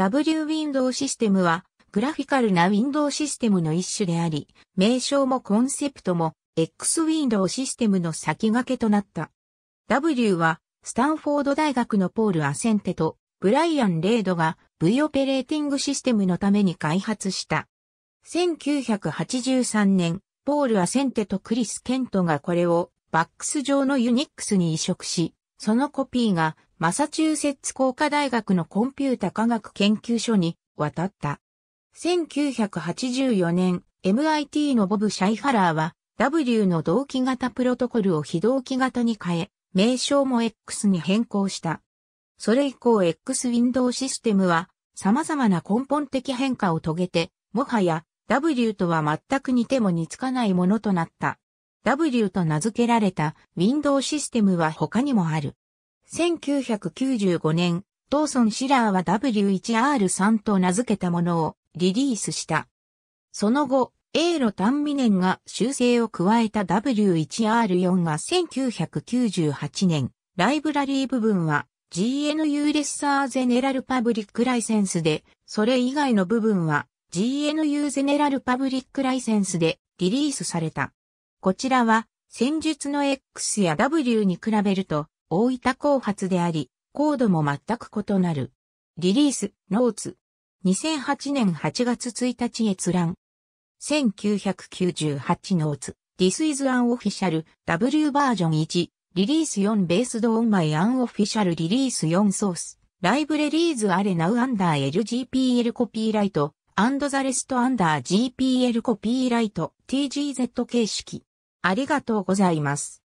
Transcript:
W ウィンドウシステムはグラフィカルなウィンドウシステムの一種であり、名称もコンセプトも X ウィンドウシステムの先駆けとなった。W はスタンフォード大学のポール・アセンテとブライアン・レードが V オペレーティングシステムのために開発した。1983年、ポール・アセンテとクリス・ケントがこれをバックス上のユニックスに移植し、そのコピーがマサチューセッツ工科大学のコンピュータ科学研究所に渡った。1984年、MIT のボブ・シャイハラーは W の同期型プロトコルを非同期型に変え、名称も X に変更した。それ以降 X ウィンドウシステムは様々な根本的変化を遂げて、もはや W とは全く似ても似つかないものとなった。W と名付けられた Windows システムは他にもある。1995年、トーソン・シラーは W1R3 と名付けたものをリリースした。その後、A の単未年が修正を加えた W1R4 が1998年、ライブラリー部分は GNU レッサーゼネラルパブリックライセンスで、それ以外の部分は GNU ゼネラルパブリックライセンスでリリースされた。こちらは戦術の X や W に比べると大分後発であり、コードも全く異なる。リリース、ノーツ。2008年8月1日閲覧。1998ノーツ。This is an official W バージョン1。リリース4 based on my unofficial リリース4ソース。ライブレリーズアレナウアンダー LGPL コピーライト。and the rest under GPL コピーライト TGZ 形式。ありがとうございます。